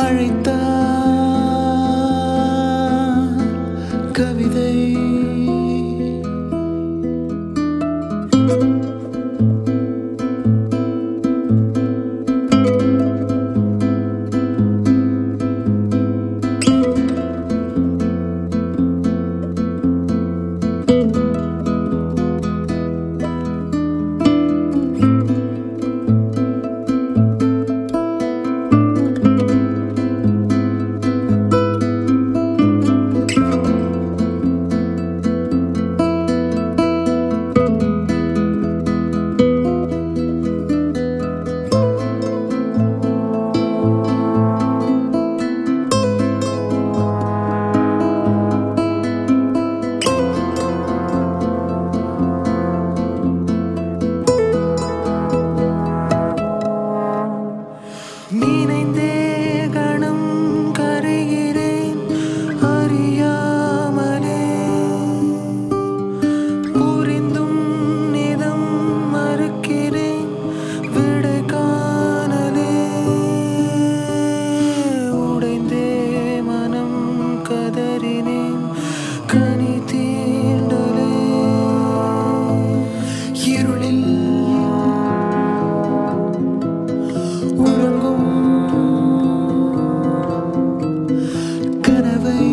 அழைத்தான் never